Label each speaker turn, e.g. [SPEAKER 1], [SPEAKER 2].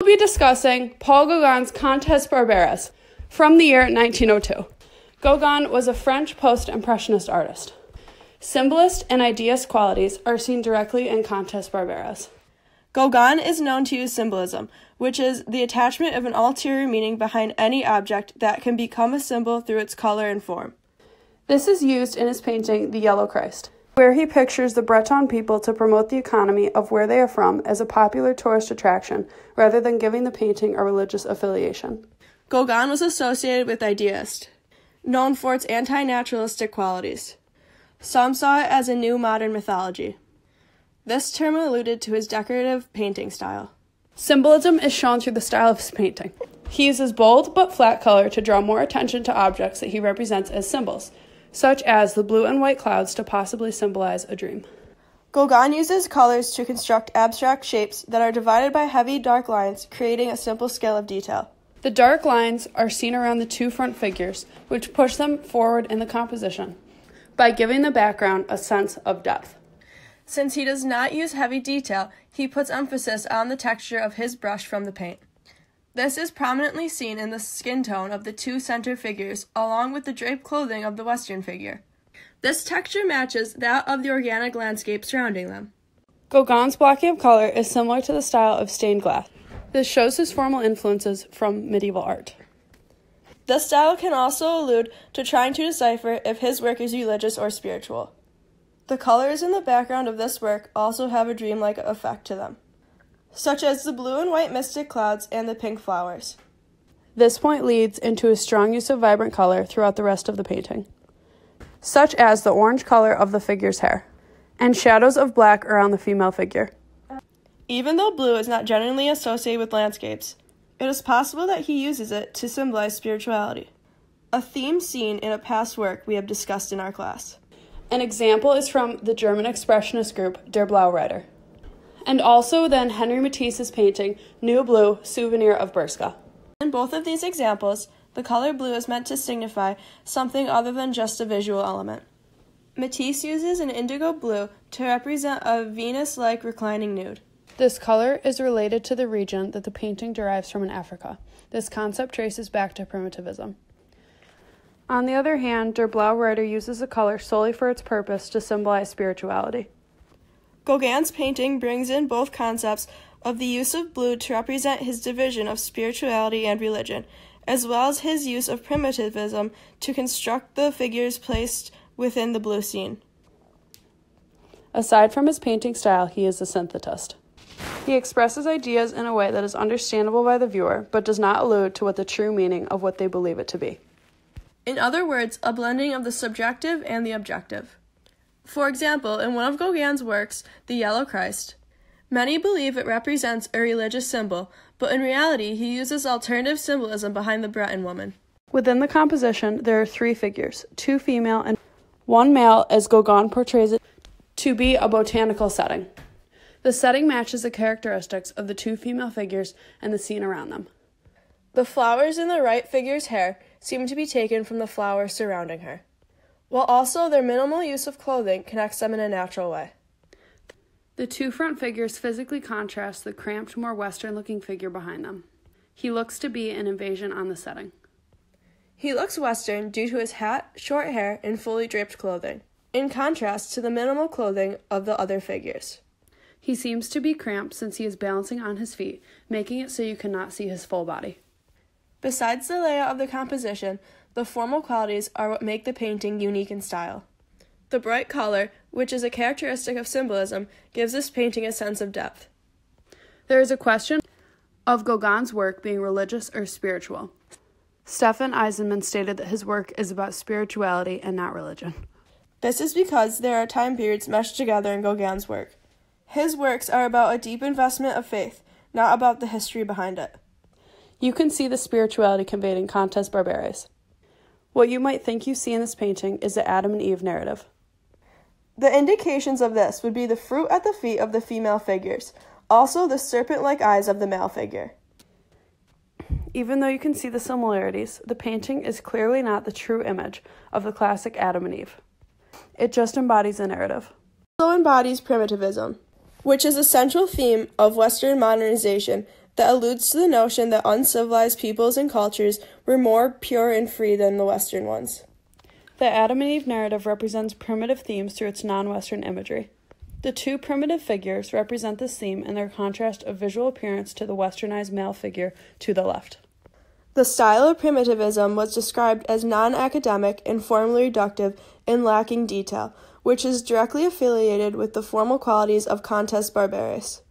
[SPEAKER 1] We'll be discussing Paul Gauguin's Contes Barbares from the year 1902. Gauguin was a French post impressionist artist. Symbolist and ideist qualities are seen directly in Contes Barbares.
[SPEAKER 2] Gauguin is known to use symbolism, which is the attachment of an ulterior meaning behind any object that can become a symbol through its color and form.
[SPEAKER 1] This is used in his painting The Yellow Christ, where he pictures the Breton people to promote the economy of where they are from as a popular tourist attraction rather than giving the painting a religious affiliation.
[SPEAKER 2] Gauguin was associated with ideist, known for its anti naturalistic qualities. Some saw it as a new modern mythology. This term alluded to his decorative painting style.
[SPEAKER 1] Symbolism is shown through the style of his painting. He uses bold but flat color to draw more attention to objects that he represents as symbols, such as the blue and white clouds to possibly symbolize a dream.
[SPEAKER 2] Gauguin uses colors to construct abstract shapes that are divided by heavy dark lines, creating a simple scale of detail.
[SPEAKER 1] The dark lines are seen around the two front figures, which push them forward in the composition by giving the background a sense of depth.
[SPEAKER 2] Since he does not use heavy detail, he puts emphasis on the texture of his brush from the paint. This is prominently seen in the skin tone of the two center figures, along with the draped clothing of the western figure. This texture matches that of the organic landscape surrounding them.
[SPEAKER 1] Gauguin's blocking of color is similar to the style of stained glass. This shows his formal influences from medieval art.
[SPEAKER 2] This style can also allude to trying to decipher if his work is religious or spiritual. The colors in the background of this work also have a dreamlike effect to them, such as the blue and white mystic clouds and the pink flowers.
[SPEAKER 1] This point leads into a strong use of vibrant color throughout the rest of the painting, such as the orange color of the figure's hair and shadows of black around the female figure.
[SPEAKER 2] Even though blue is not generally associated with landscapes, it is possible that he uses it to symbolize spirituality, a theme seen in a past work we have discussed in our class.
[SPEAKER 1] An example is from the German expressionist group Der Blaue Reiter, and also then Henri Matisse's painting New Blue Souvenir of Biskra.
[SPEAKER 2] In both of these examples, the color blue is meant to signify something other than just a visual element. Matisse uses an indigo blue to represent a Venus like reclining nude.
[SPEAKER 1] This color is related to the region that the painting derives from in Africa. This concept traces back to primitivism. On the other hand, Der Blaue Reiter uses the color solely for its purpose to symbolize spirituality.
[SPEAKER 2] Gauguin's painting brings in both concepts of the use of blue to represent his division of spirituality and religion, as well as his use of primitivism to construct the figures placed within the blue scene.
[SPEAKER 1] Aside from his painting style, he is a synthetist. He expresses ideas in a way that is understandable by the viewer, but does not allude to what the true meaning of what they believe it to be.
[SPEAKER 2] In other words, a blending of the subjective and the objective. For example, in one of Gauguin's works, The Yellow Christ, many believe it represents a religious symbol, but in reality, he uses alternative symbolism behind the Breton woman.
[SPEAKER 1] Within the composition, there are three figures two female and one male, as Gauguin portrays it to be a botanical setting. The setting matches the characteristics of the two female figures and the scene around them.
[SPEAKER 2] The flowers in the right figure's hair seem to be taken from the flowers surrounding her, while also their minimal use of clothing connects them in a natural way.
[SPEAKER 1] The two front figures physically contrast the cramped, more Western looking figure behind them. He looks to be an invasion on the setting.
[SPEAKER 2] He looks Western due to his hat, short hair, and fully draped clothing, in contrast to the minimal clothing of the other figures.
[SPEAKER 1] He seems to be cramped since he is balancing on his feet, making it so you cannot see his full body.
[SPEAKER 2] Besides the layout of the composition, the formal qualities are what make the painting unique in style. The bright color, which is a characteristic of symbolism, gives this painting a sense of depth.
[SPEAKER 1] There is a question of Gauguin's work being religious or spiritual. Stephen Eisenman stated that his work is about spirituality and not religion.
[SPEAKER 2] This is because there are time periods meshed together in Gauguin's work. His works are about a deep investment of faith, not about the history behind it.
[SPEAKER 1] You can see the spirituality conveyed in Contes Barbares. What you might think you see in this painting is the Adam and Eve narrative.
[SPEAKER 2] The indications of this would be the fruit at the feet of the female figures, also the serpent like eyes of the male figure.
[SPEAKER 1] Even though you can see the similarities, the painting is clearly not the true image of the classic Adam and Eve. It just embodies the narrative.
[SPEAKER 2] It also embodies primitivism, which is a central theme of Western modernization that alludes to the notion that uncivilized peoples and cultures were more pure and free than the Western ones.
[SPEAKER 1] The Adam and Eve narrative represents primitive themes through its non Western imagery. The two primitive figures represent this theme in their contrast of visual appearance to the westernized male figure to the left.
[SPEAKER 2] The style of primitivism was described as non academic and formally reductive and lacking detail, which is directly affiliated with the formal qualities of Contes Barbares.